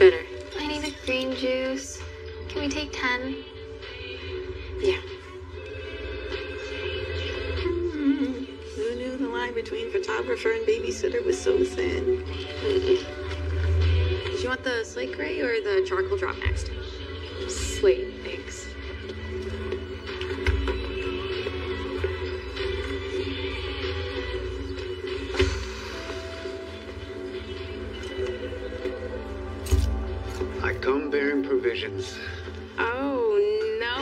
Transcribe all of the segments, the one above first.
Better. I need a green juice. Can we take 10? Yeah. Mm-hmm. Who knew the line between photographer and babysitter was so thin? Mm-hmm. Did you want the slate gray or the charcoal drop next? Slate, Oh no,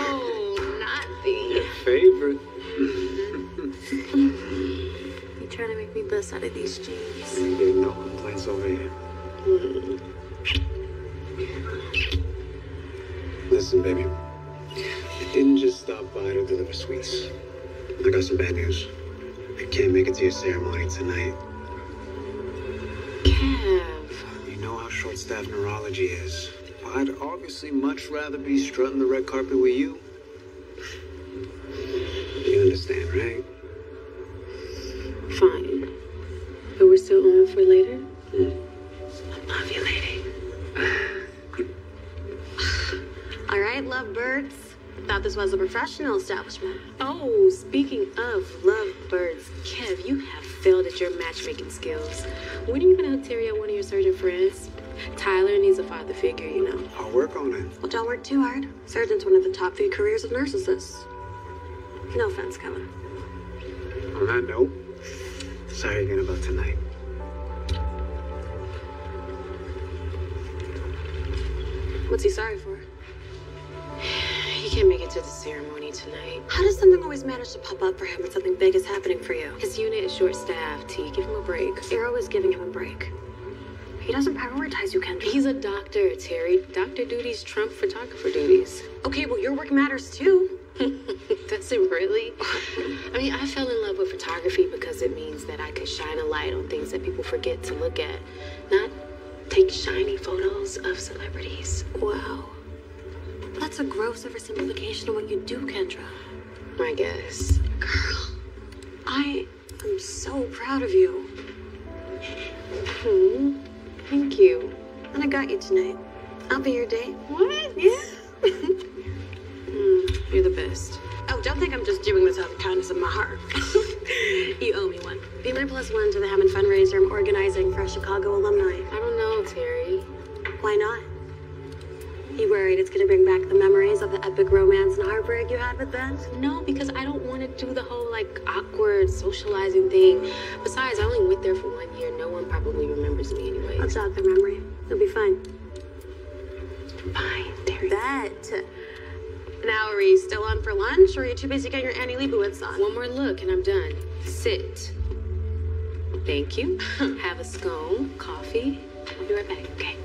not the. Favorite. You're trying to make me bust out of these jeans? Yeah, no complaints over here. Listen, baby. I didn't just stop by to deliver sweets. I got some bad news. I can't make it to your ceremony tonight. Kev. You know how short-staffed neurology is. I'd obviously much rather be strutting the red carpet with you. You understand, right? Fine. But we're still on for later? I'm ovulating. All right, lovebirds. Thought this was a professional establishment. Oh, speaking of lovebirds, Kev, you have failed at your matchmaking skills. When are you gonna hook Terry up one of your surgeon friends? Tyler needs a father figure, you know. I'll work on it. Well, don't work too hard. Surgeon's one of the top few careers of narcissists. No offense, Kevin. On that note, sorry again about tonight. What's he sorry for? He can't make it to the ceremony tonight. How does something always manage to pop up for him when something big is happening for you? His unit is short-staffed. T, give him a break. Arrow is giving him a break. He doesn't prioritize you, Kendra. He's a doctor, Terry. Doctor duties trump photographer duties. okay, well, your work matters too. Does it really? I mean, I fell in love with photography because it means that I could shine a light on things that people forget to look at, not take shiny photos of celebrities. Wow. That's a gross oversimplification of what you do, Kendra. I guess. Girl, I am so proud of you. Hmm. Thank you. And I got you tonight. I'll be your date. What? Yeah. Mm, you're the best. Oh, don't think I'm just doing this out of the kindness of my heart. you owe me one. Be my plus one to the Hammond fundraiser I'm organizing for Chicago alumni. I don't know, Terry. Why not? You worried it's gonna bring back the memories of the epic romance and heartbreak you had with Ben? No, because I don't want to do the whole like awkward socializing thing. Besides, I only went there for one year. No one probably remembers me anyway. I'll jog the memory. You'll be fine. Fine, Terry. Bet. Now, are you still on for lunch, or are you too busy getting your Annie Leibovitz on? One more look and I'm done. Sit. Thank you. Have a scone, coffee. I'll be right back, okay?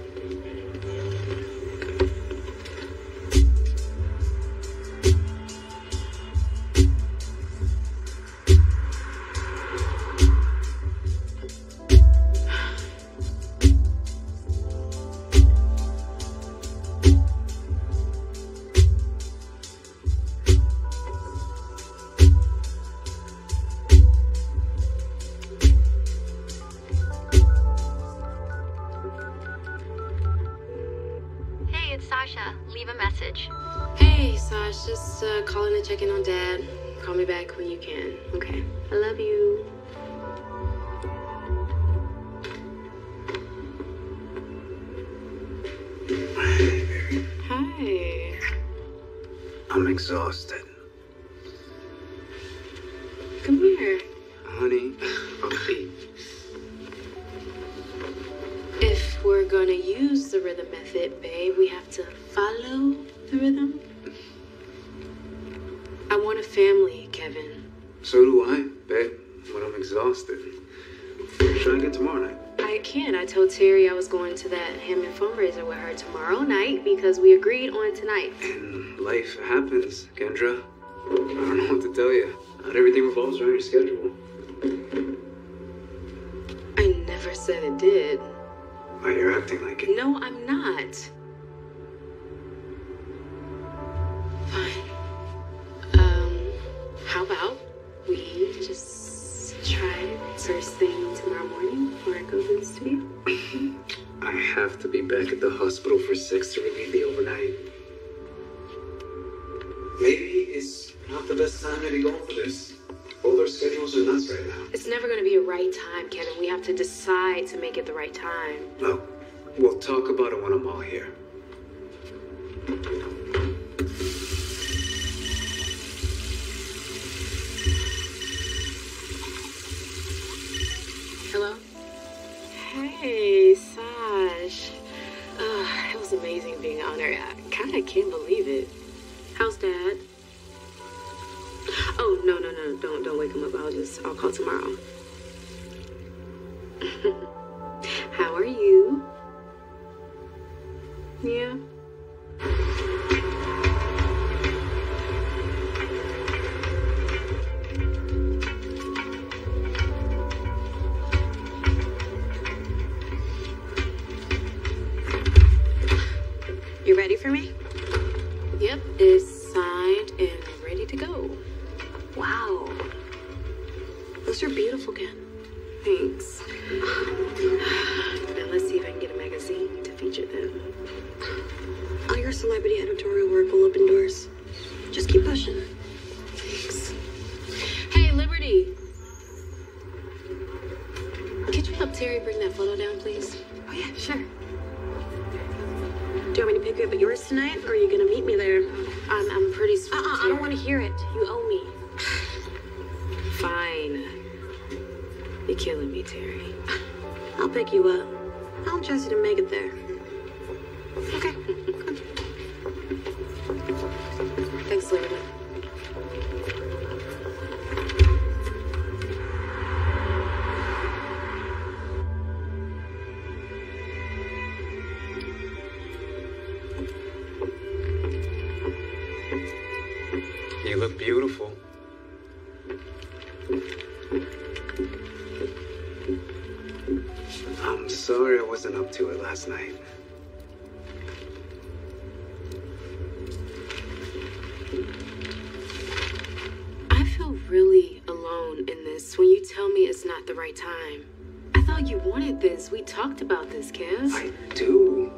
talked about this, Kev. I do.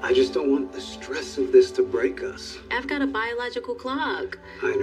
I just don't want the stress of this to break us. I've got a biological clock. I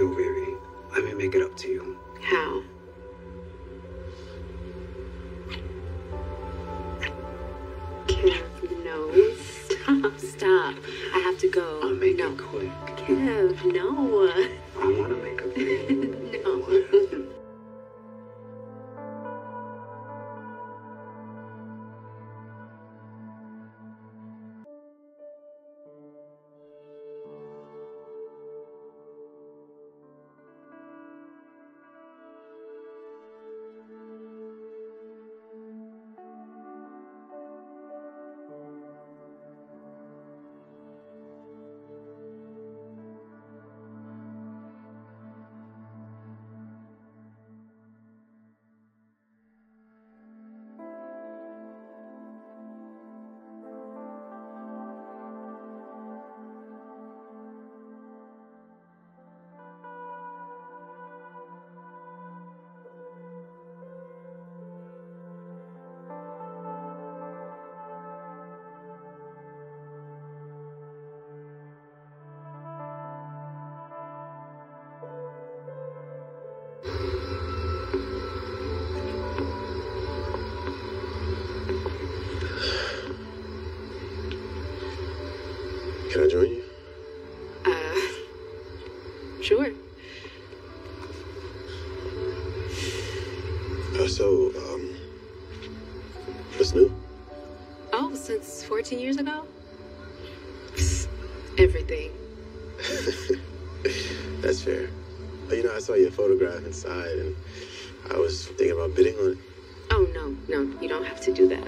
14 years ago? Everything. That's fair. You know, I saw your photograph inside and I was thinking about bidding on it. Oh, no, no, you don't have to do that.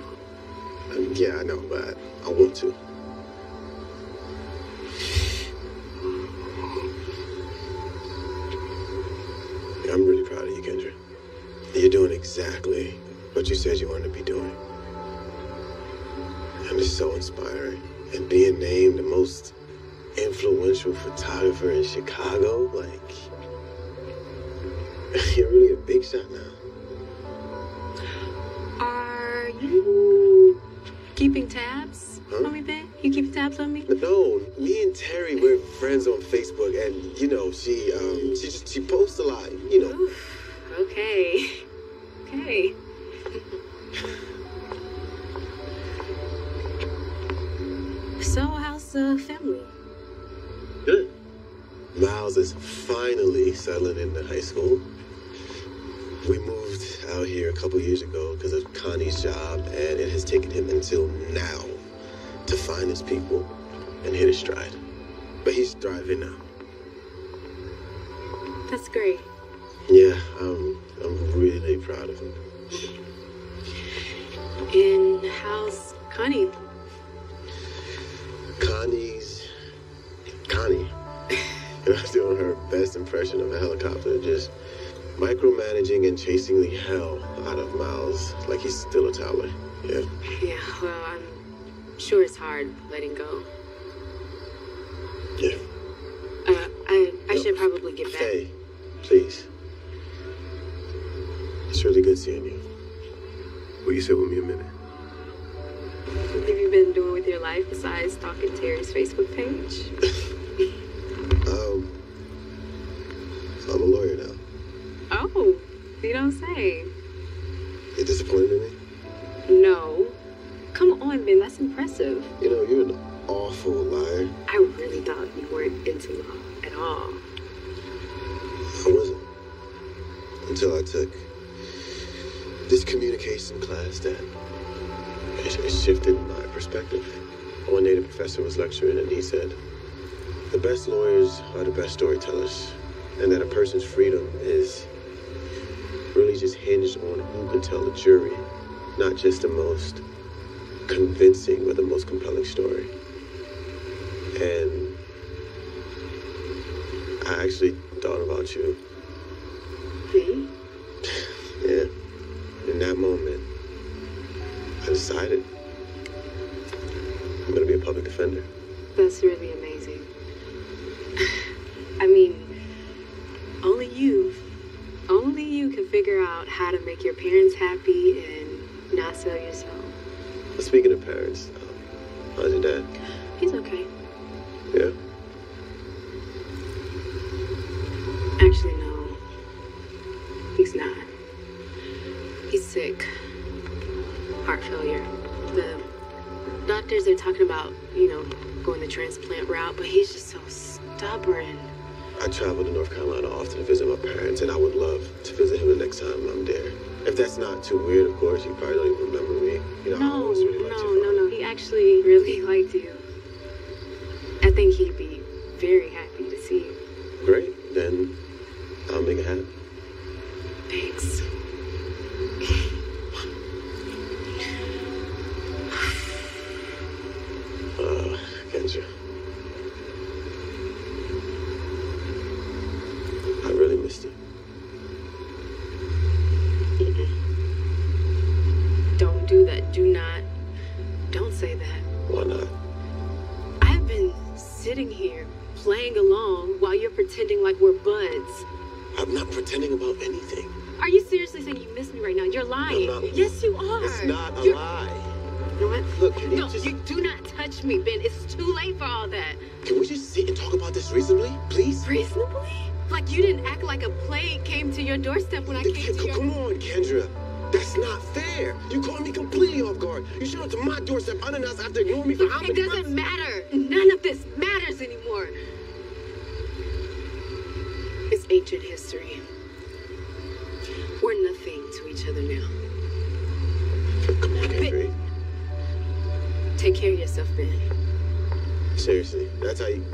Connie's Connie. And I was doing her best impression of a helicopter, just micromanaging and chasing the hell out of Miles like he's still a toddler. Yeah. Yeah, well, I'm sure it's hard letting go. Yeah. Uh, I, I No, should probably get back. Stay, please. It's really good seeing you. Will you sit with me a minute? What have you been doing with your life besides stalking Terry's Facebook page? Um, I'm a lawyer now. Oh, you don't say. You disappointed in me? No. Come on, Ben, that's impressive. You know, you're an awful liar. I really thought you weren't into law at all. I wasn't. Until I took this communication class that it, it shifted my perspective. One day professor was lecturing and he said, the best lawyers are the best storytellers. And that a person's freedom is really just hinged on who can tell the jury, not just the most convincing or the most compelling story. And I actually thought about you. Me? Sitting here playing along while you're pretending like we're buds. I'm not pretending about anything. Are you seriously saying you miss me right now? You're lying. Not- yes, you are. It's not a You're- lie. You know what? Look, you no, just you do not touch me, Ben. It's too late for all that. can we just sit and talk about this reasonably, please? Reasonably? Like you didn't act like a plague came to your doorstep when I came to your. come on, Kendra. That's not fair. You caught me completely off guard. You showed up to my doorstep unannounced after ignoring me for how It many doesn't months? matter. None of this matters anymore. It's ancient history. We're nothing to each other now. Come on, Kendra. Take care of yourself, Ben. Seriously, that's how you.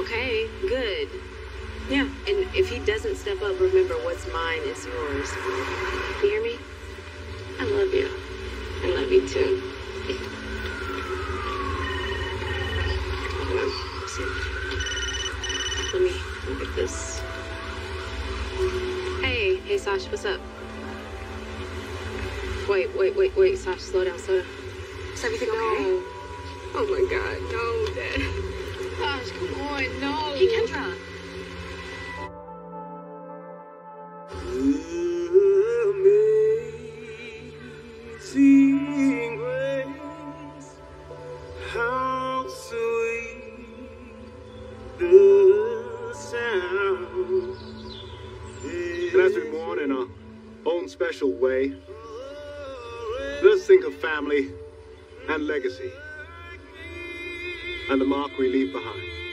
Okay, good. Yeah. And if he doesn't step up, remember what's mine is yours. You hear me? I love you. I love you too. Let me look at this. Hey, hey, Sash, what's up? Wait, wait, wait, wait, Sash, slow down, slow down. Is everything okay? No. Oh my God, no, Dad. Gosh, come on, no. Hey, Kendra. How sweet the sound. In our own special way, let's think of family and legacy and the mark we leave behind.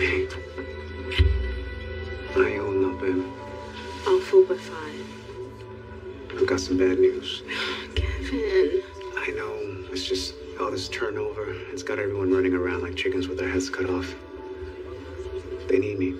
I own up, Bev. I'll fool but fine. I've got some bad news. Kevin. I know. It's just all this turnover. It's got everyone running around like chickens with their heads cut off. They need me.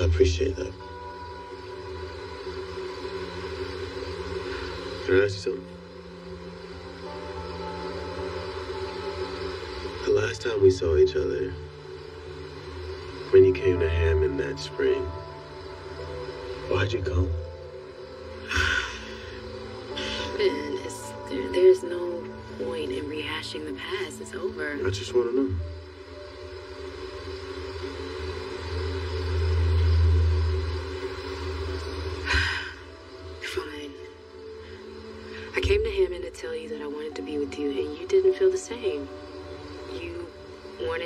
I appreciate that. Can I ask you something? The last time we saw each other, when you came to Hammond that spring, why'd you come? There, there's no point in rehashing the past. It's over. I just want to know.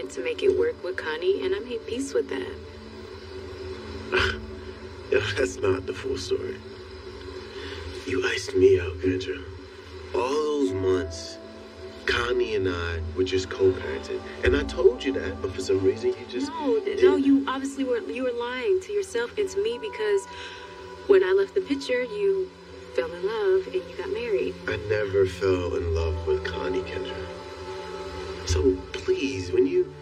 Wanted to make it work with Connie, and I made peace with that. Yeah, that's not the full story. You iced me out, Kendra. All those months, Connie and I were just co-parenting, and I told you that, but for some reason you just No, no, you obviously were you were lying to yourself and to me because when I left the picture, you fell in love and you got married. I never fell in love with Connie, Kendra. So please, when you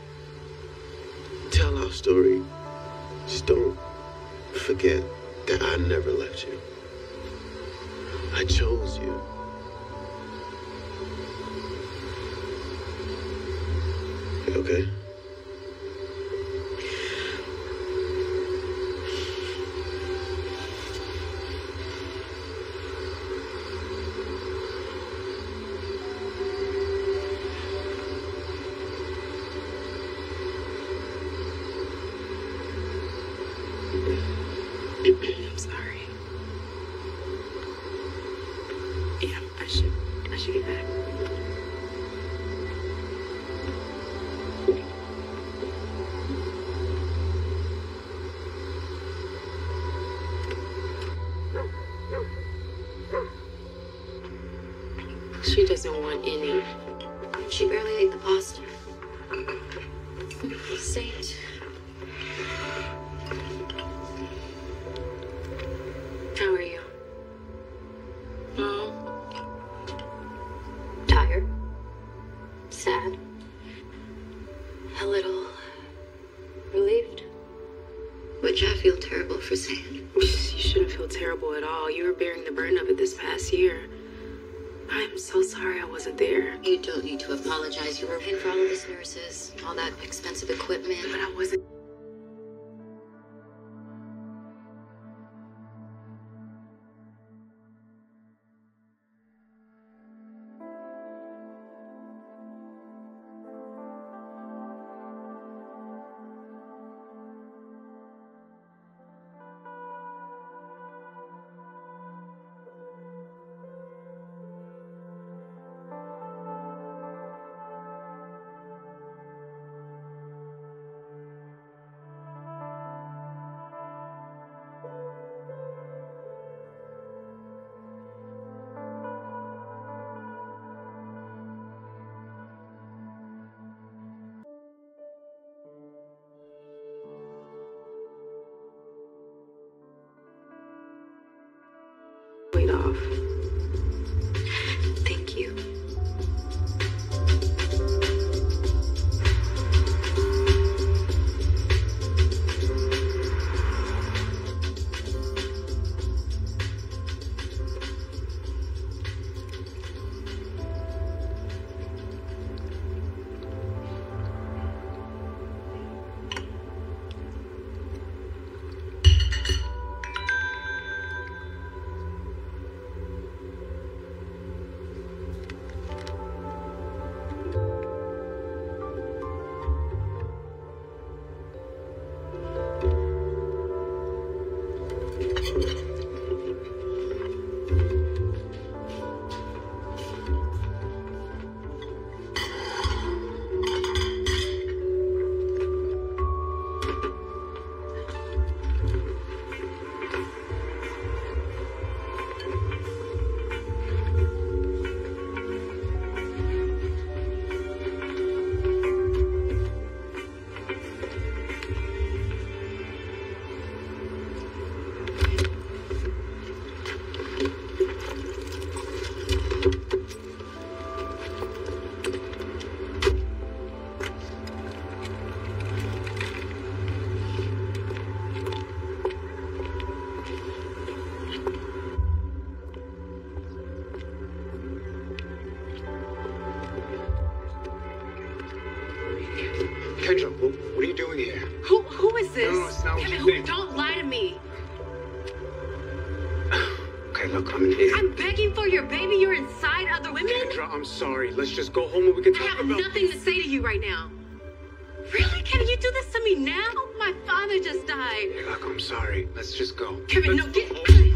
tell our story, just don't forget that I never left you. I chose you. Apologize. You were paying for all of these nurses, all that expensive equipment. But I wasn't. I'm sorry. Let's just go home and we can talk I have about. nothing to say to you right now. Really? Kevin, you do this to me now? My father just died. Hey, look, I'm sorry. Let's just go. Kevin, no, Let's get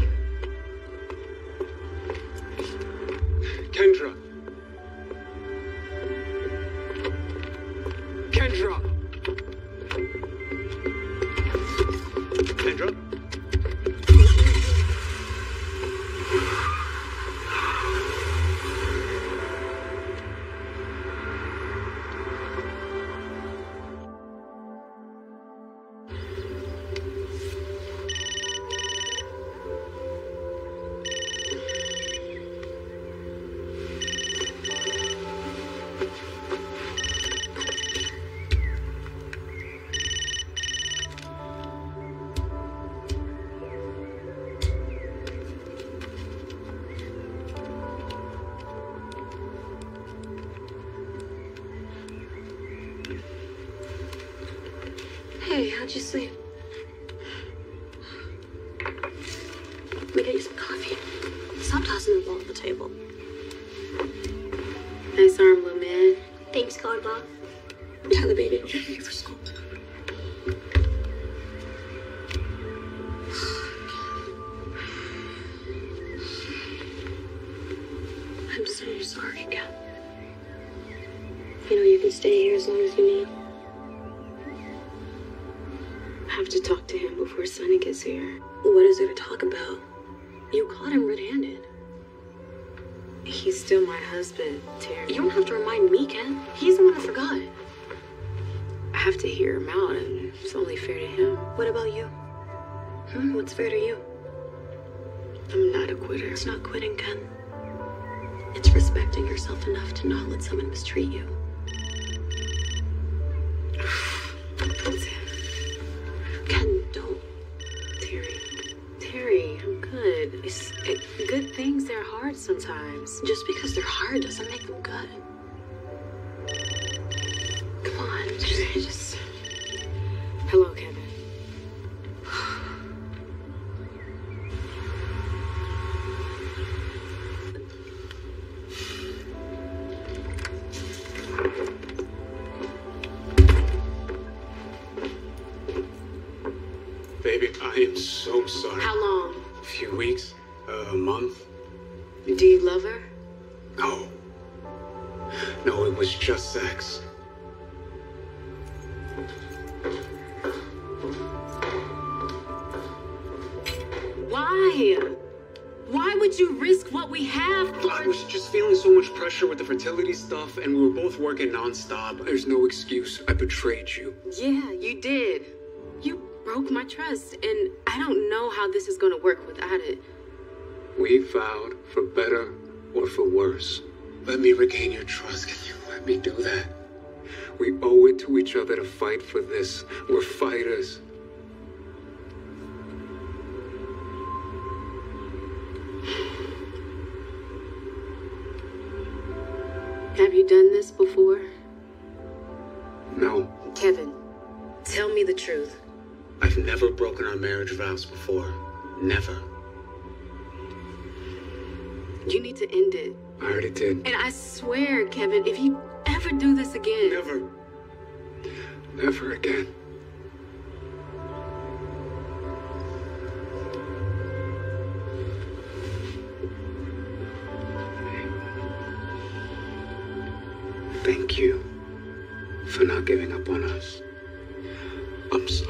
few weeks? a month? Do you love her? No. No, it was just sex. Why? Why would you risk what we have I was just feeling so much pressure with the fertility stuff, and we were both working nonstop. There's no excuse. I betrayed you. Yeah, you did. Broke my trust, and I don't know how this is gonna work without it. We vowed for better or for worse. Let me regain your trust. Can you let me do that? We owe it to each other to fight for this. We're fighters. Have you done this before? No, Kevin, tell me the truth. I've never broken our marriage vows before. Never. You need to end it. I already did. And I swear, Kevin, if you ever do this again, Never. Never again. Thank you for not giving up on us. I'm sorry.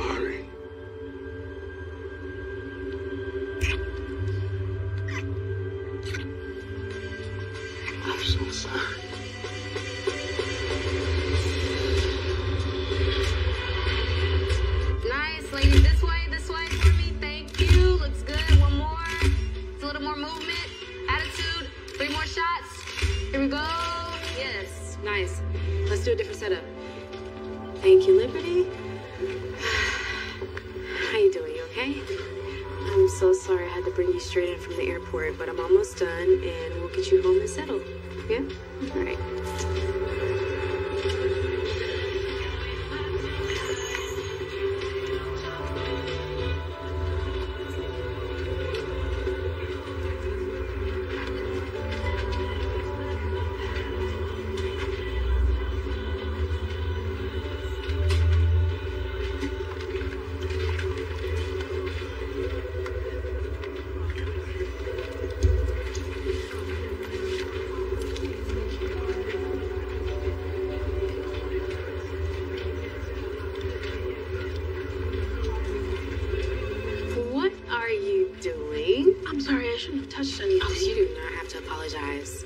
I shouldn't have touched anything. Oh, you do not have to apologize.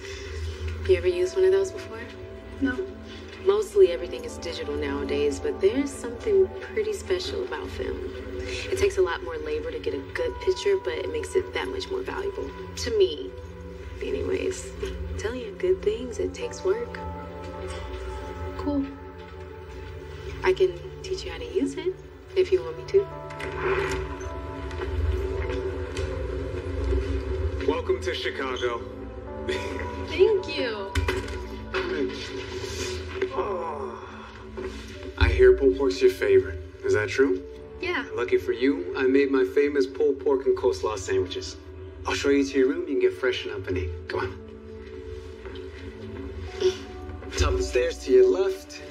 You ever used one of those before? No. Mostly everything is digital nowadays, but there's something pretty special about film. It takes a lot more labor to get a good picture, but it makes it that much more valuable. To me, anyways. Telling you good things, it takes work. Cool. I can teach you how to use it if you want me to. Welcome to Chicago. Thank you. Ah, I hear pulled pork's your favorite. Is that true? Yeah. Lucky for you, I made my famous pulled pork and coleslaw sandwiches. I'll show you to your room. You can get freshened up and eat. Come on. Top of the stairs to your left.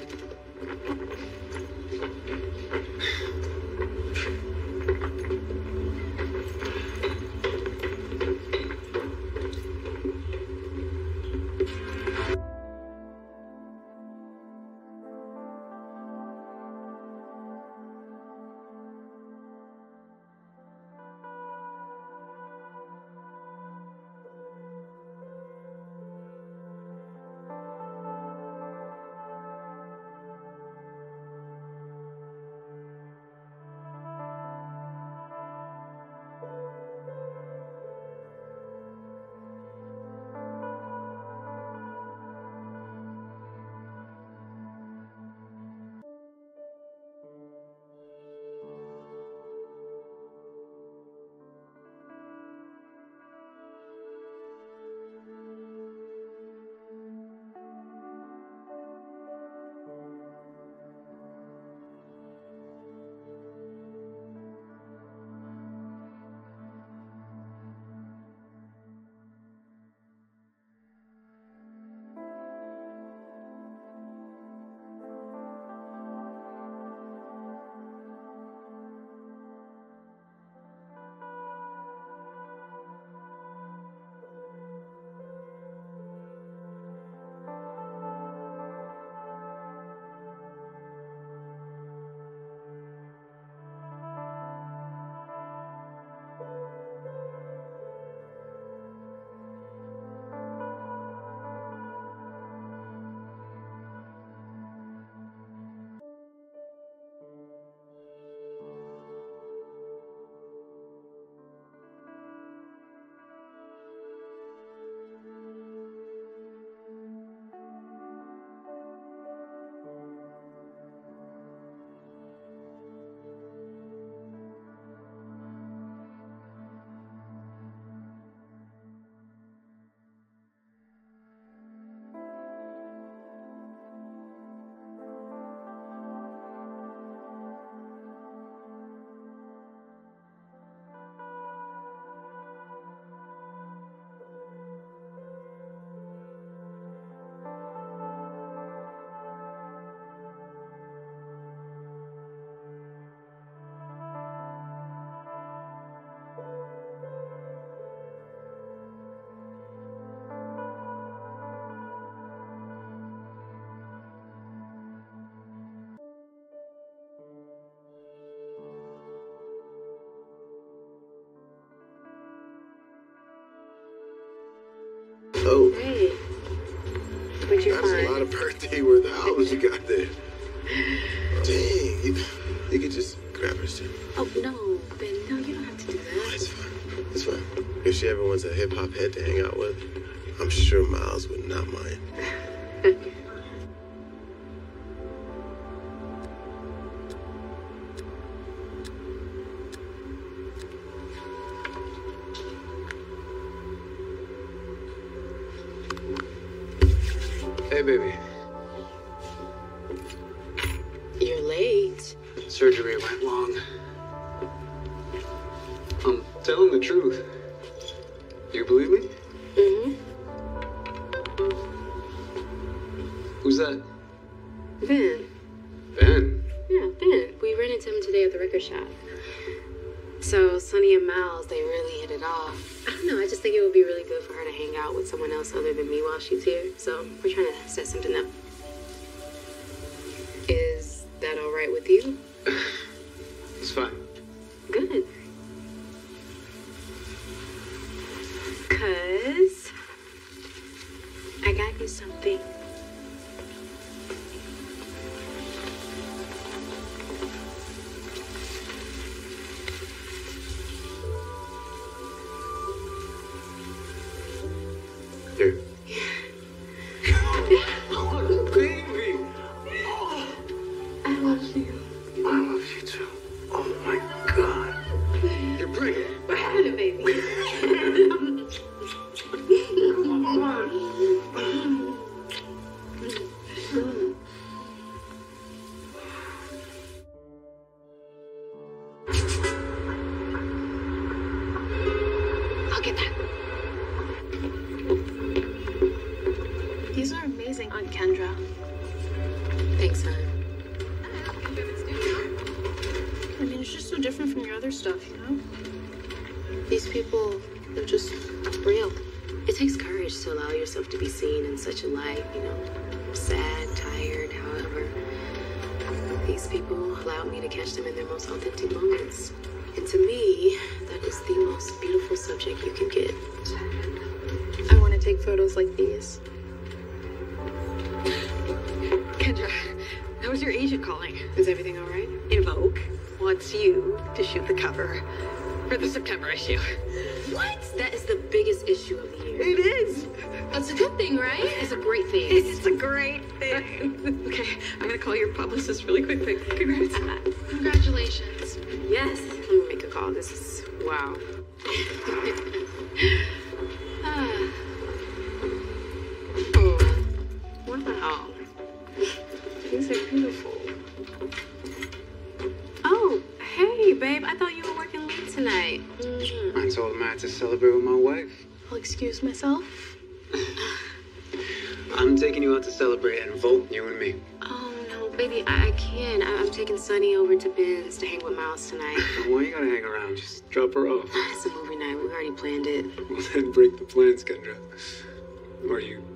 Oh, Hey. What'd you that's a lot of birthday worth of albums you got there. Dang, you, you could just grab her shit. Oh, no, Ben, no, you don't have to do that. It's fine. It's fine. If she ever wants a hip hop head to hang out with, I'm sure Miles would not mind.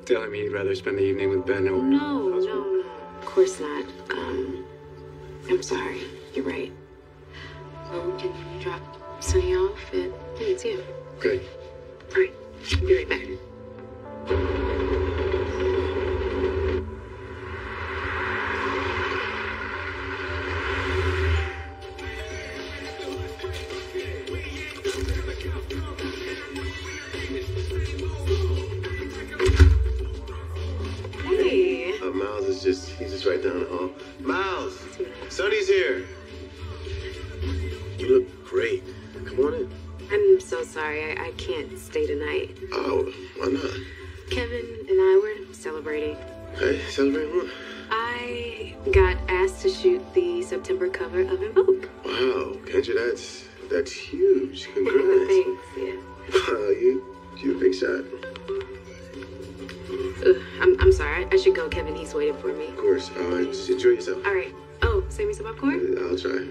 Telling me you'd rather spend the evening with Ben? No, no, no. Of course not. Um, I'm sorry. I can't stay tonight. Oh, why not? Kevin and I were celebrating. Hey, celebrate what? I got asked to shoot the September cover of Invoke. Wow, Kendra, that's, that's huge. Congrats. Thanks, yeah. Wow, you, you a big shot. Ugh, I'm, I'm sorry. I should go, Kevin. He's waiting for me. Of course. Uh, just enjoy yourself. All right. Oh, save me some popcorn? I'll try.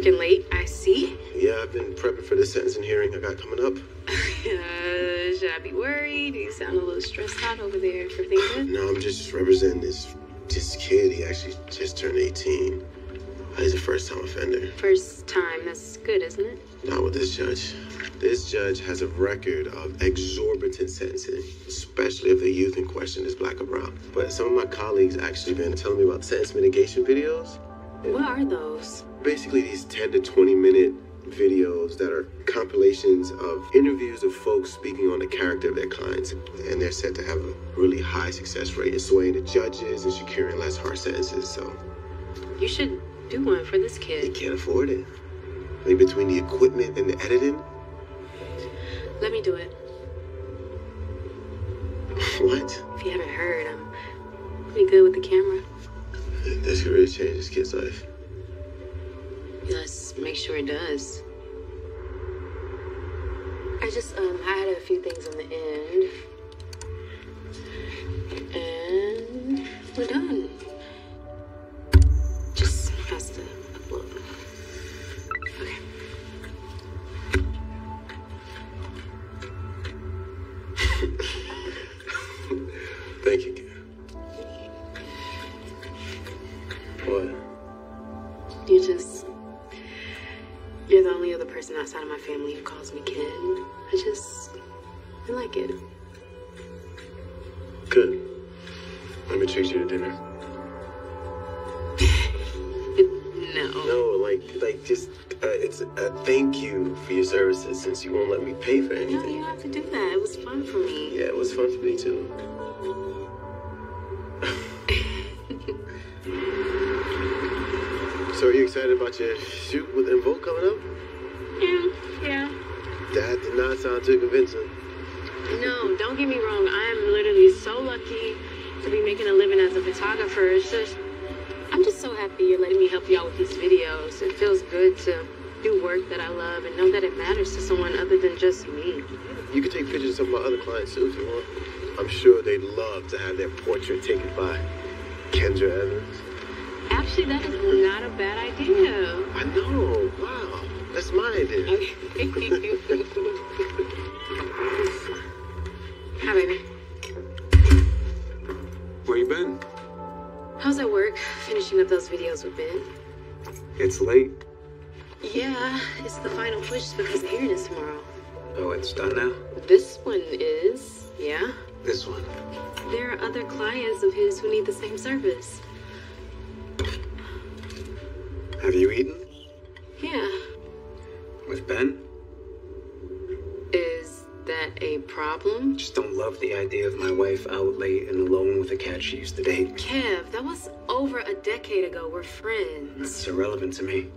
Working late. I see. Yeah, I've been prepping for this sentencing hearing I got coming up. Uh, should I be worried? You sound a little stressed out over there. Everything good? No, I'm just representing this this kid. He actually just turned 18. Uh, He's a first-time offender. First time. That's good, isn't it? Not with this judge. This judge has a record of exorbitant sentencing, especially if the youth in question is black or brown. But some of my colleagues actually been telling me about sentence mitigation videos. What are those? Basically, these 10 to 20 minute videos that are compilations of interviews of folks speaking on the character of their clients. And they're said to have a really high success rate in swaying the judges and securing less harsh sentences. So, You should do one for this kid. kid. can't afford it. I mean, between the equipment and the editing, Let me do it. what? If you haven't heard, I'm pretty good with the camera. This could really change this kid's life. Make sure it does. I just um I had a few things on the end. And we're done. Convincing. No, don't get me wrong. I am literally so lucky to be making a living as a photographer. It's just, I'm just so happy you're letting me help you out with these videos. It feels good to do work that I love and know that it matters to someone other than just me. You can take pictures of my other clients too if you want. I'm sure they'd love to have their portrait taken by Kendra Evans. Actually, that is not a bad idea. I know. Wow. That's my idea. Hi, baby. Where you been? How's that work? Finishing up those videos with Ben. It's late. Yeah, it's the final push because the hearing is tomorrow. Oh, it's done now? This one is, yeah. This one. There are other clients of his who need the same service. Have you eaten? Yeah. With Ben? Is that a problem? Just don't love the idea of my wife out late and alone with a cat she used to date. Kev, that was over a decade ago. We're friends. It's irrelevant to me.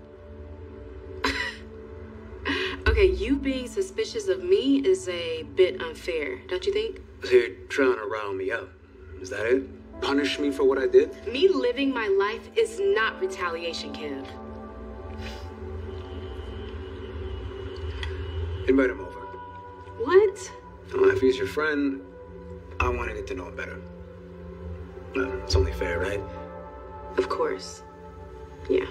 Okay, you being suspicious of me is a bit unfair, don't you think? So you're trying to rile me up. Is that it? Punish me for what I did? Me living my life is not retaliation, Kev. Invite him over. What? Well, if he's your friend, I want to get to know him better. It's only fair, right? Of course. Yeah.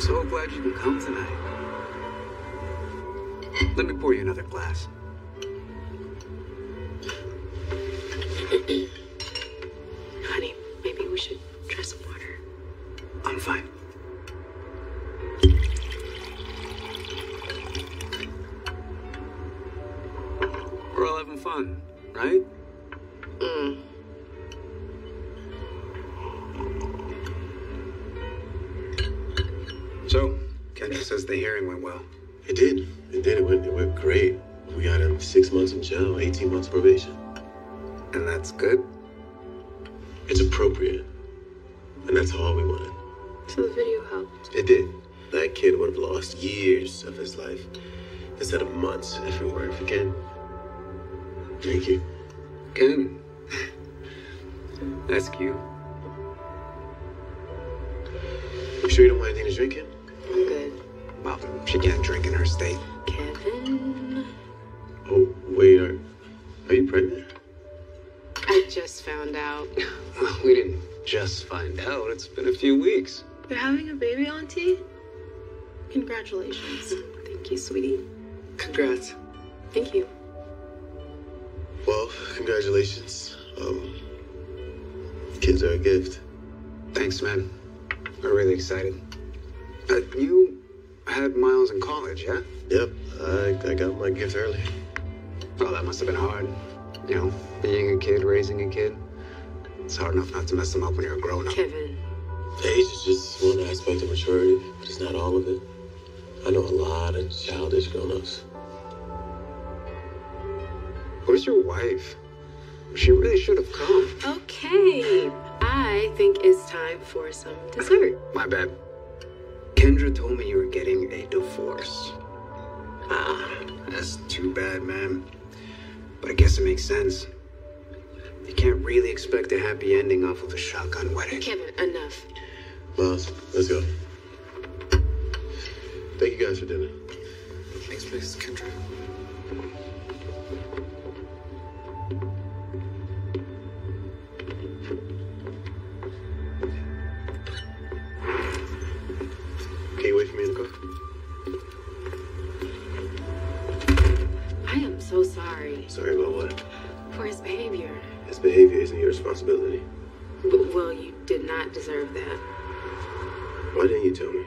So glad you could come tonight. Let me pour you another glass. Life instead of months if it weren't for Ken. Thank you. Ken. That's cute. You sure you don't want anything to drink in? I'm good. Well, she can't drink in her state. Kevin, Oh, wait, are, are you pregnant? I just found out. Well, we didn't just find out. It's been a few weeks. You're having a baby, Auntie? Congratulations. Thank you, sweetie. Congrats. Thank you. Well, congratulations. Um, kids are a gift. Thanks, man. I'm really excited. Uh, you had Miles in college, yeah? Yep, I, I got my gift early. Well, that must have been hard. You know, being a kid, raising a kid. It's hard enough not to mess them up when you're a grown up. Kevin, Age is just one aspect of maturity, but it's not all of it. I know a lot of childish grown-ups. Where's your wife? She really should have come. Okay, I think it's time for some dessert. My bad. Kendra told me you were getting a divorce. Ah, that's too bad, man. But I guess it makes sense. You can't really expect a happy ending off of a shotgun wedding. Kevin, enough. Miles, let's go. Thank you guys for dinner. Thanks, Mrs. Kendra. Can you wait for me in the car? I am so sorry Sorry about what? for his behavior. His behavior isn't your responsibility. But, well, you did not deserve that. Why didn't you tell me?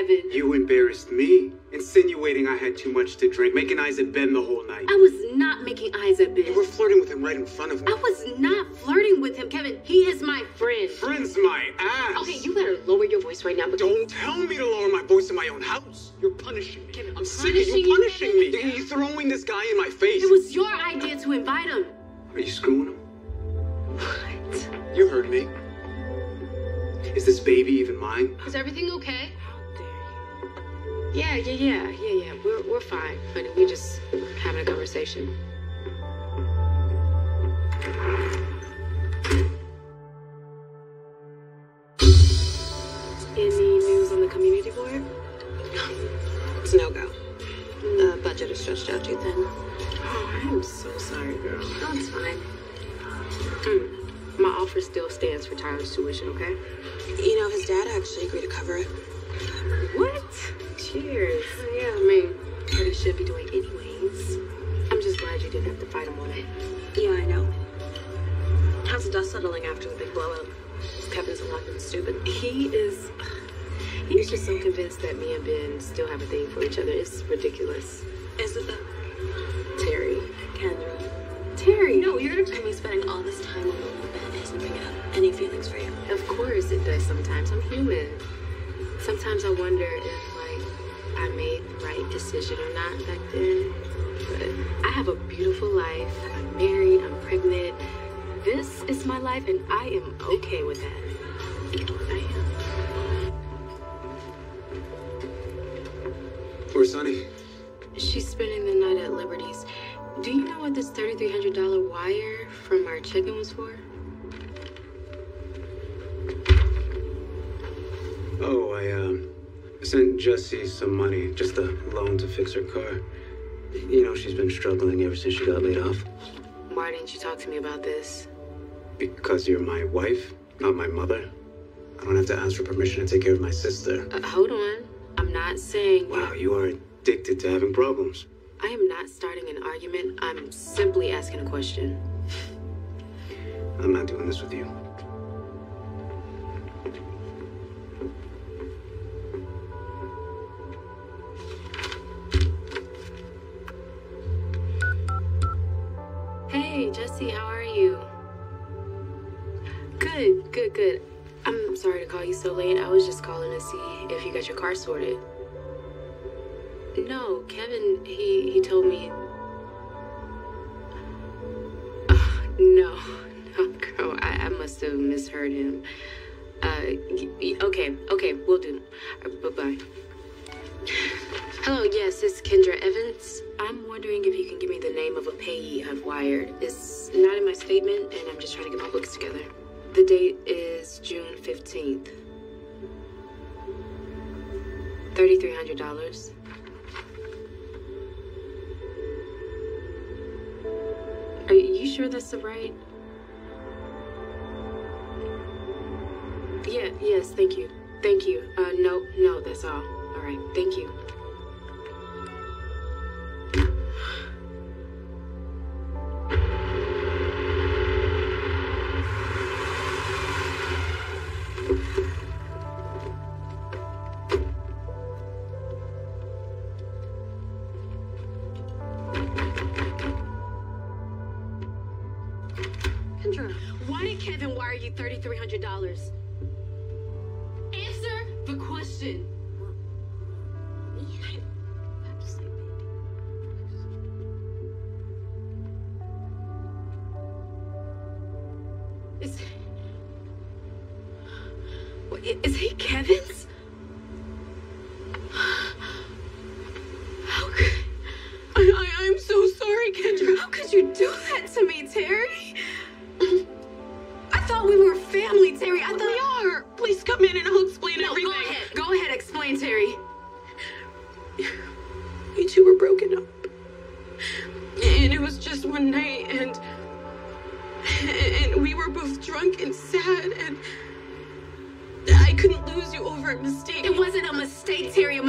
Kevin. You embarrassed me, insinuating I had too much to drink, making eyes at Ben the whole night. I was not making eyes at Ben. You were flirting with him right in front of me. I was not flirting with him, Kevin. He is my friend. Friends my ass. Okay, you better lower your voice right now. Because Don't tell me to lower my voice in my own house. You're punishing me. Kevin, I'm sick of you punishing me. Kevin? You're throwing this guy in my face. It was your idea to invite him. Are you screwing him? What? You heard me. Is this baby even mine? Is everything okay? How dare you? Yeah, yeah, yeah, yeah, yeah. We're, we're fine, honey. We're just having a conversation. Any news on the community board? It's no go. The budget is stretched out too thin. Oh, I'm so sorry, girl. No, it's fine. Mm. My offer still stands for Tyler's tuition, okay? You know, his dad actually agreed to cover it. What? Cheers. Oh, yeah, I mean, what he should be doing anyways. I'm just glad you didn't have to fight him on it. Yeah, I know. How's the dust settling after the big blowout? Kevin's alive and stupid. He is. He's just so convinced that me and Ben still have a thing for each other. It's ridiculous. Is it the Terry. Kendra? Terry! No, you're gonna tell me spending all this time alone with Ben isn't bringing up any feelings for you. Of course it does sometimes. I'm human. Sometimes I wonder if, like, I made the right decision or not back then. But I have a beautiful life. I'm married. I'm pregnant. This is my life, and I am okay with that. I am. Where's Sonny? She's spending the night at Liberty's. Do you know what this $3,300 wire from our checking was for? Oh, I um sent Jessie some money, just a loan to fix her car. You know, she's been struggling ever since she got laid off. Why didn't you talk to me about this? Because you're my wife, not my mother. I don't have to ask for permission to take care of my sister. Uh, hold on. I'm not saying Wow, you are addicted to having problems. I am not starting an argument. I'm simply asking a question. I'm not doing this with you. How are you? Good, good, good. I'm sorry to call you so late. I was just calling to see if you got your car sorted. No, Kevin, he he told me. Oh, no, no, girl, I, I must have misheard him. Uh, okay, okay, we'll do. Bye bye. Hello, yes, it's Kendra Evans. I'm wondering if you can give me the name of a payee I've wired. It's not in my statement, and I'm just trying to get my books together. The date is June 15th. $3,300. Are you sure that's the right? Yeah, yes, thank you. Thank you. Uh, no, no, that's all. Thank you. It wasn't a mistake, Terry.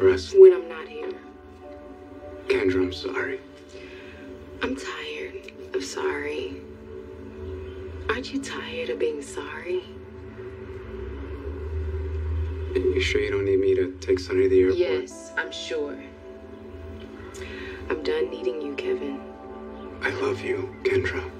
When I'm not here. Kendra, I'm sorry. I'm tired of sorry. Aren't you tired of being sorry? You sure you don't need me to take Sonny to the airport? Yes, I'm sure. I'm done needing you, Kevin. I love you, Kendra.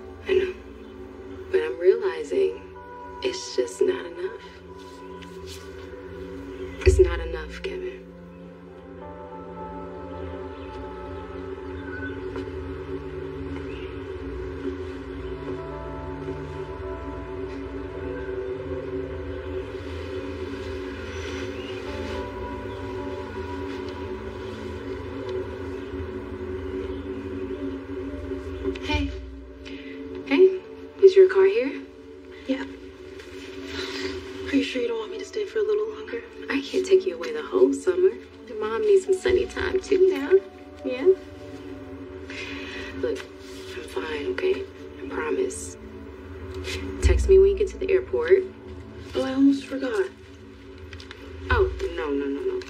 Time too now. Yeah? Look, I'm fine, okay? I promise. Text me when you get to the airport. Oh, I almost forgot. Oh, no, no, no, no.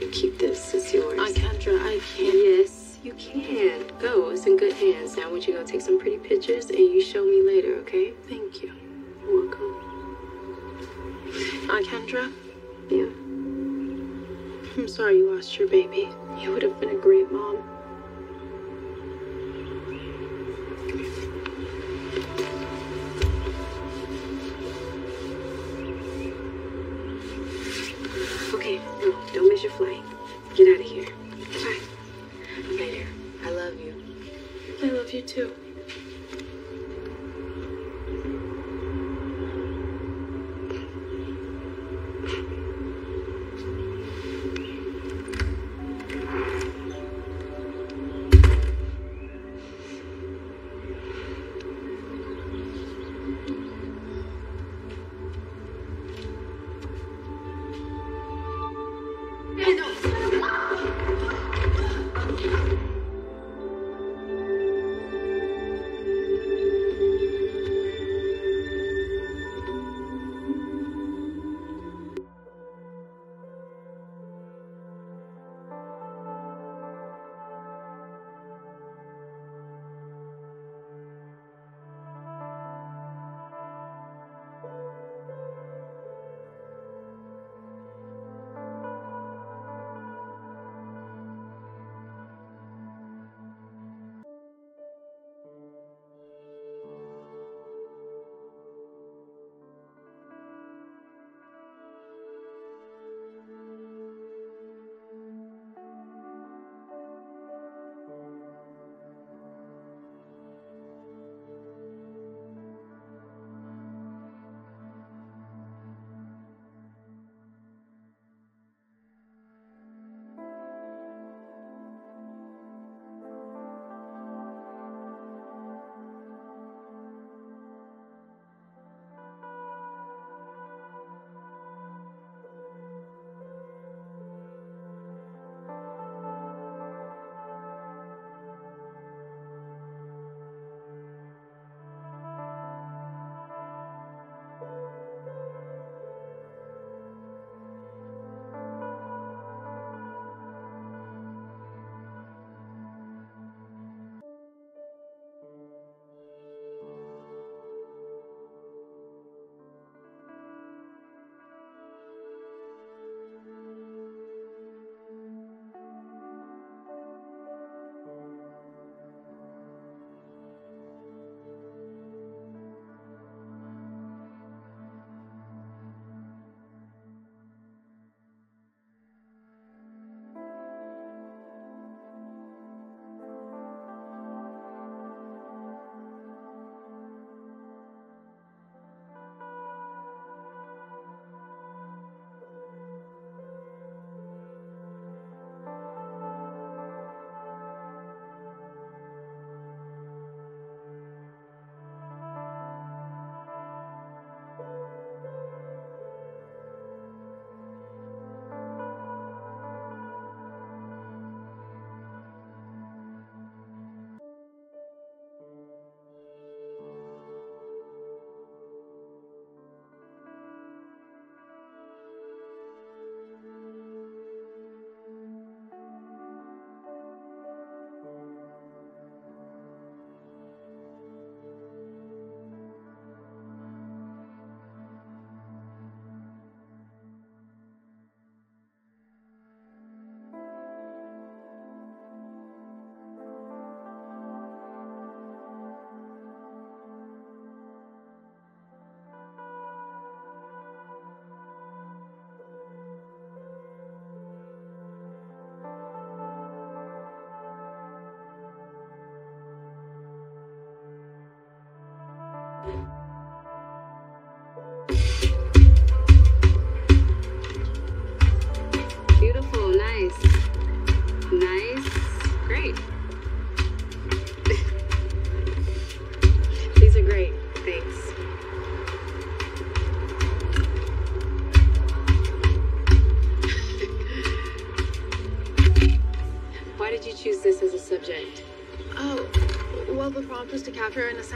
You keep this, it's yours. Aunt Kendra, I can't. Yes, you can. Go, it's in good hands. Now I want you to go take some pretty pictures and you show me later, okay? Thank you. You're welcome. Aunt Kendra, Yeah. Your baby. You would have been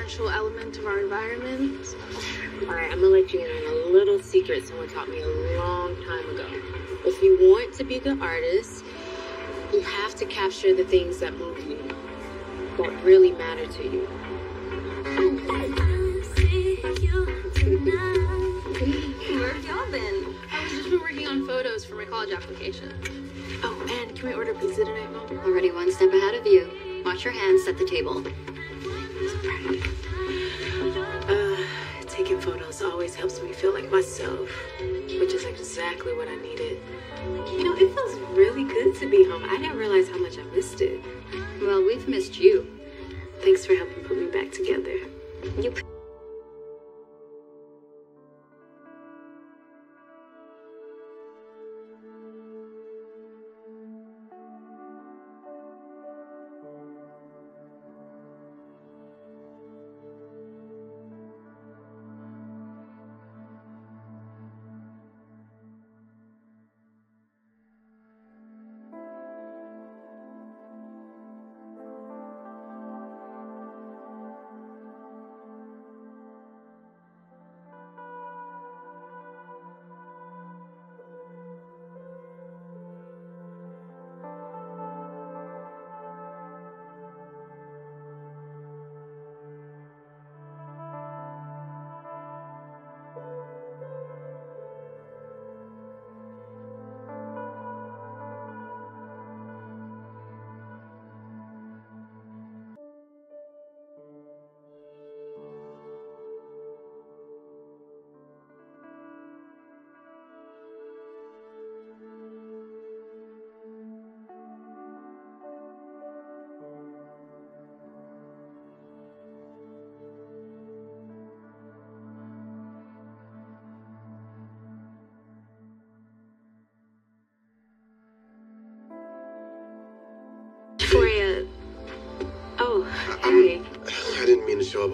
essential element of our environment. All right, I'm gonna let you in on a little secret someone taught me a long time ago. If you want to be a good artist, you have to capture the things that move you, that really matter to you. Where have y'all been? I was just been working on photos for my college application. Oh, and can we order pizza tonight, Mom? Already one step ahead of you. Wash your hands, set the table. Always helps me feel like myself, which is exactly what I needed. You know, it feels really good to be home. I didn't realize how much I missed it. Well, we've missed you. Thanks for helping put me back together. You.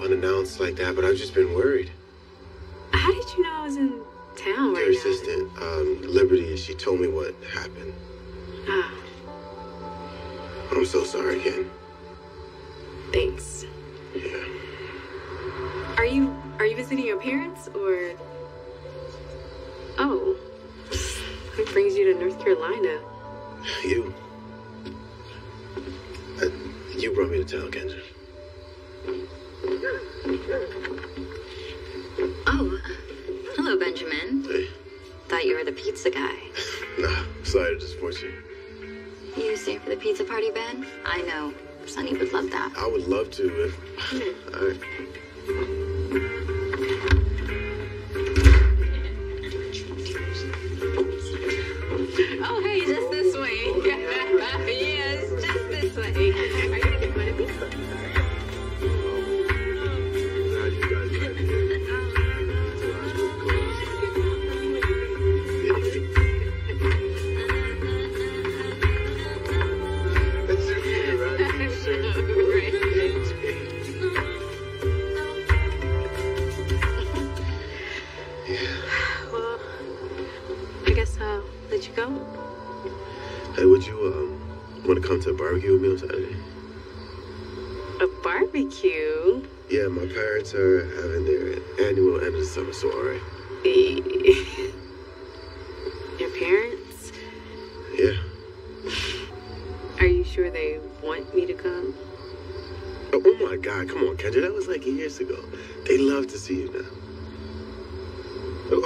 Unannounced like that, but I've just been worried. How did you know I was in town Your right assistant, um, Liberty, she told me what happened. Ah, I'm so sorry, again. thanks. Yeah. Are you are you visiting your parents or?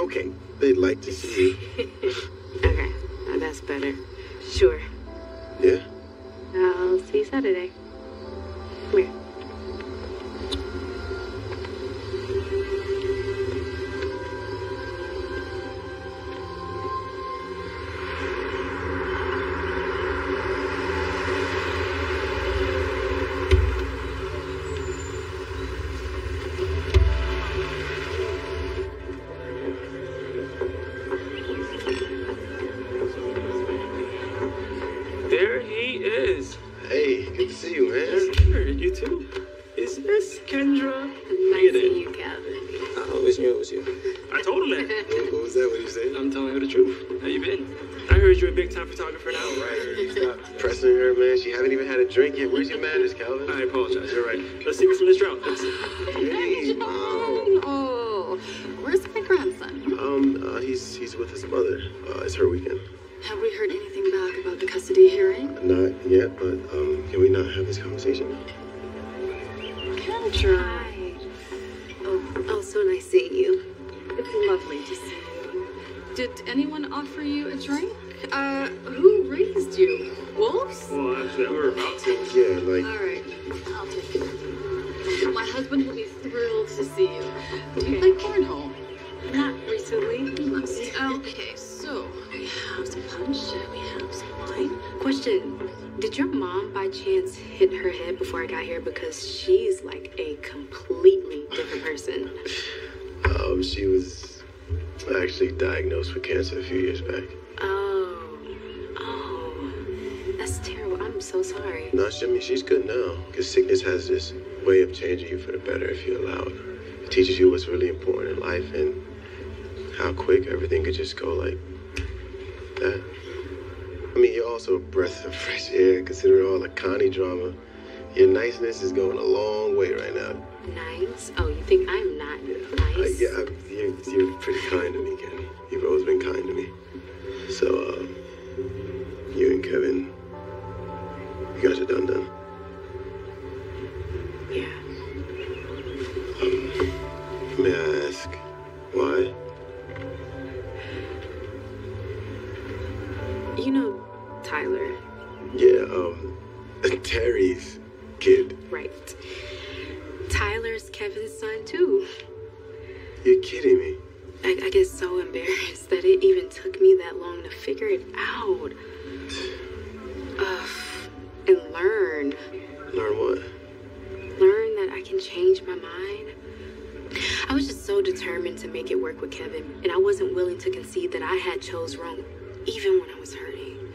Okay, they'd like to see you. Okay, that's better. Sure. Chance hit her head before I got here? Because she's like a completely different person. um, she was actually diagnosed with cancer a few years back. Oh. Oh. That's terrible. I'm so sorry. No, I mean she's good now. Cause sickness has this way of changing you for the better if you allow it. It teaches you what's really important in life and how quick everything could just go like that. I mean, you're also a breath of fresh air considering all the Connie drama. Your niceness is going a long way right now. Nice. Oh, you think I'm not Uh, nice? yeah, I- you're, you're pretty kind to me, Kenny. You've always been kind to me. So, uh, you and Kevin, you guys are done done. Yeah. Figure it out. Ugh. And learn. Learn what? Learn that I can change my mind. I was just so determined to make it work with Kevin, and I wasn't willing to concede that I had chose wrong, even when I was hurting.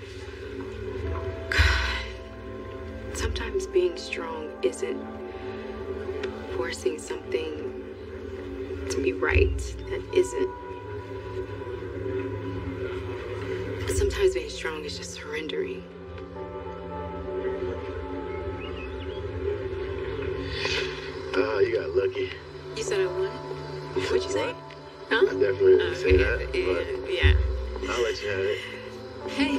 God. Sometimes being strong isn't forcing something to be right that isn't. Sometimes being strong is just surrendering. Ah, you got lucky. You said I won? What'd you say? Huh? I definitely didn't say that, Yeah, but yeah. I'll let you have it. Hey,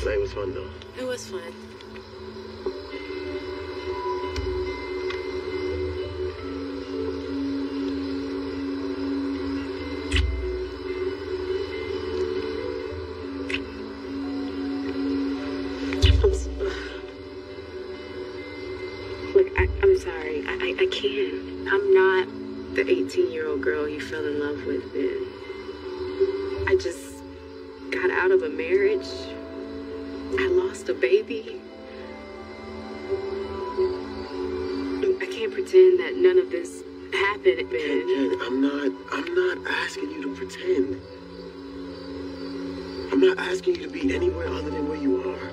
Tonight was fun, though. it was fun. Girl you fell in love with then. I just got out of a marriage. I lost a baby. I can't pretend that none of this happened then. Ken, I'm not. I'm not asking you to pretend. I'm not asking you to be anywhere other than where you are.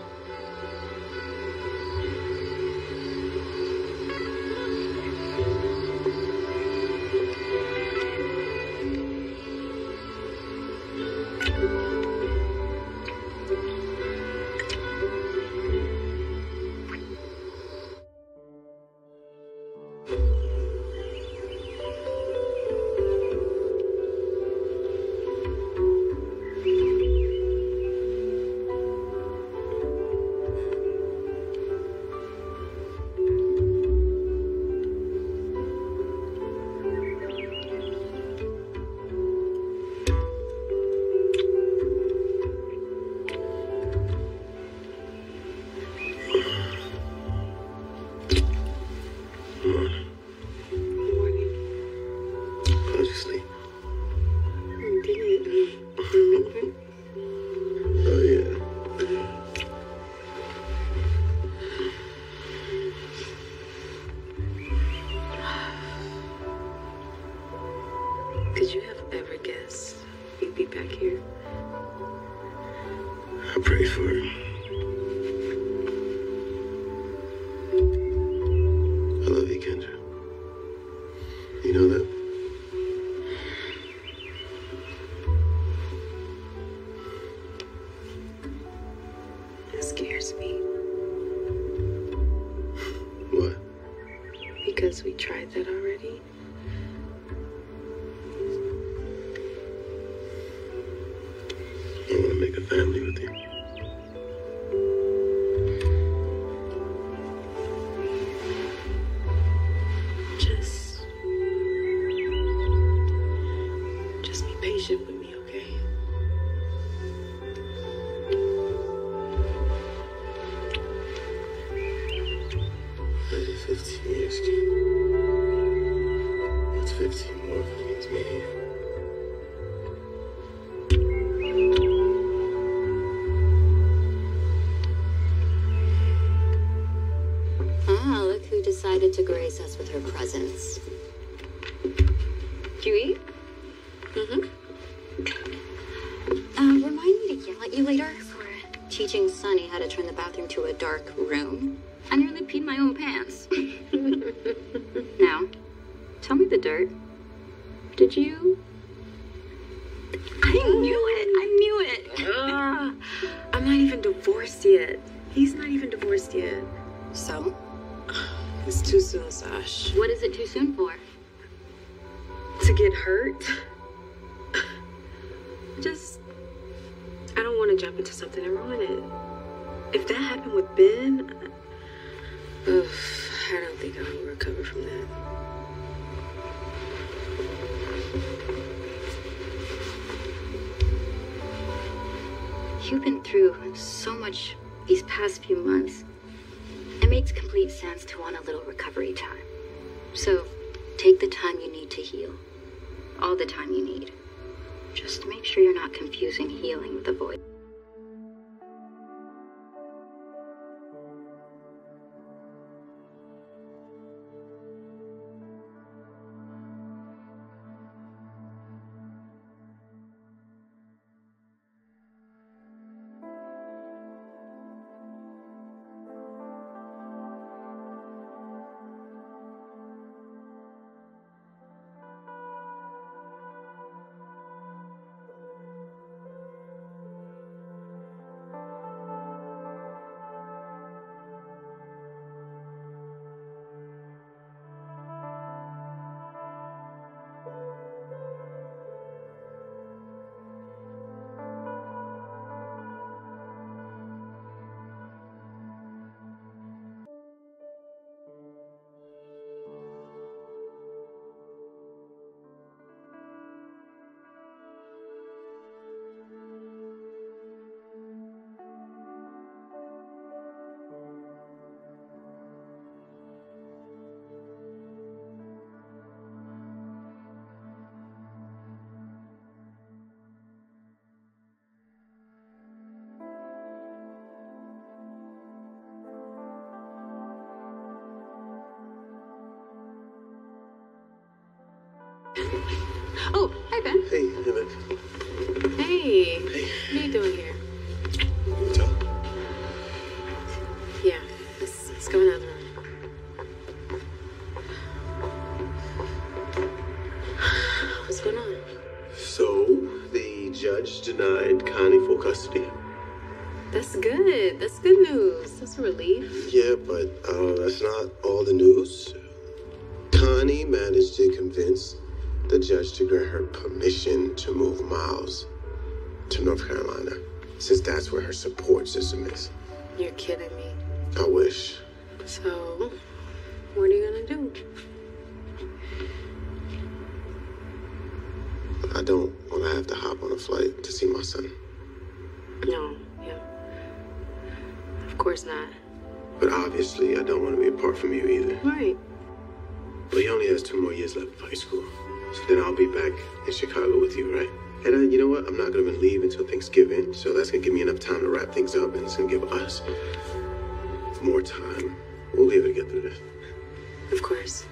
To grace us with her presence. Do you eat? Mm-hmm. Uh, remind me to yell at you later for teaching Sunny how to turn the bathroom to a dark room. I nearly peed my own pants. now, tell me the dirt. Did you? I knew it. I knew it. Ah, I'm not even divorced yet. He's not even divorced yet. So, It's too soon, Sash. what is it too soon for? To get hurt? Just. I don't want to jump into something and ruin it. If that happened with Ben. I- Ugh, I don't think I will recover from that. You've been through so much these past few months. It makes complete sense to want a little recovery time. So, take the time you need to heal. All the time you need. Just make sure you're not confusing healing with avoid. Managed to convince the judge to grant her permission to move Miles to North Carolina, since that's where her support system is. You're kidding me. I wish. So, what are you gonna do? I don't want to have to hop on a flight to see my son. No, yeah. Of course not. But obviously, I don't want to be apart from you either. Right. But he only has two more years left of high school. So then I'll be back in Chicago with you, right? And uh, you know what? I'm not to leave until Thanksgiving. So that's to give me enough time to wrap things up. And it's to give us more time. We'll be able to get through this. Of course.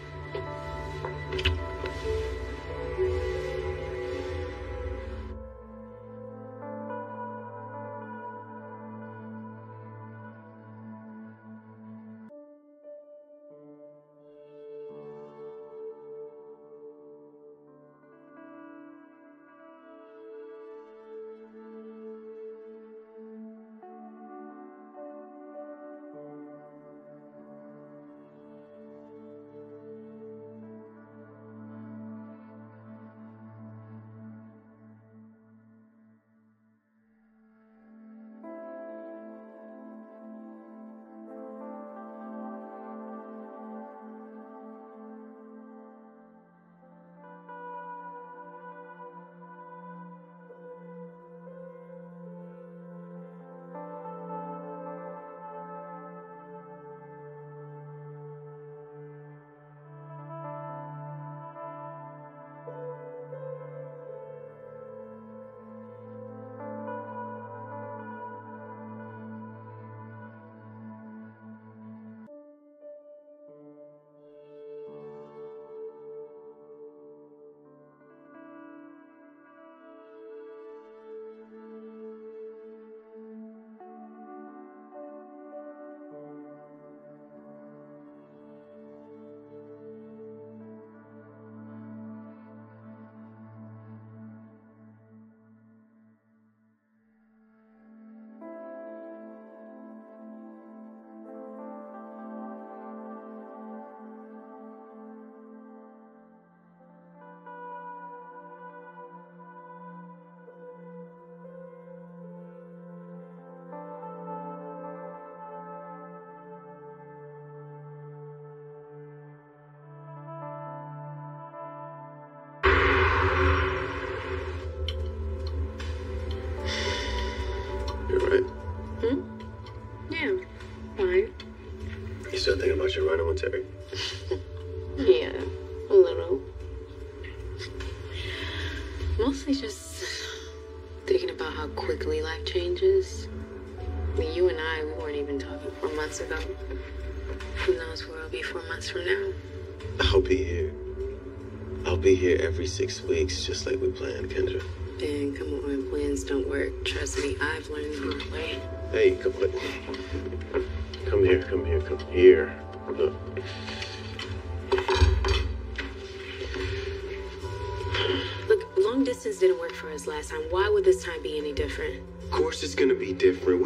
Yeah, a little. Mostly just thinking about how quickly life changes. I mean, you and I, we weren't even talking four months ago. Who knows where I'll be four months from now? I'll be here. I'll be here every six weeks, just like we planned, Kendra. Ben, come on, plans don't work. Trust me, I've learned the hard way. Hey, come on. Time. Why would this time be any different? Of course it's gonna be different.